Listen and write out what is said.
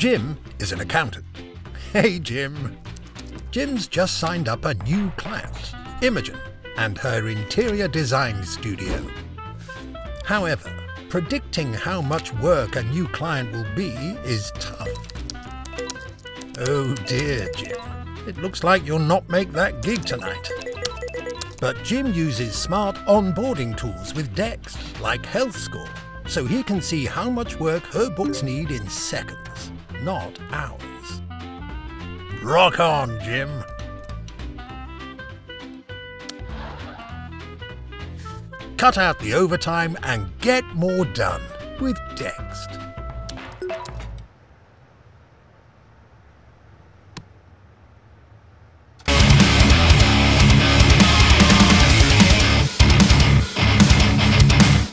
Jim is an accountant. Hey, Jim. Jim's just signed up a new client, Imogen, and her interior design studio. However, predicting how much work a new client will be is tough. Oh dear, Jim. It looks like you'll not make that gig tonight. But Jim uses smart onboarding tools with Dext, like Health Score, so he can see how much work her books need in seconds, not hours. Rock on, Jim. Cut out the overtime and get more done with Dext.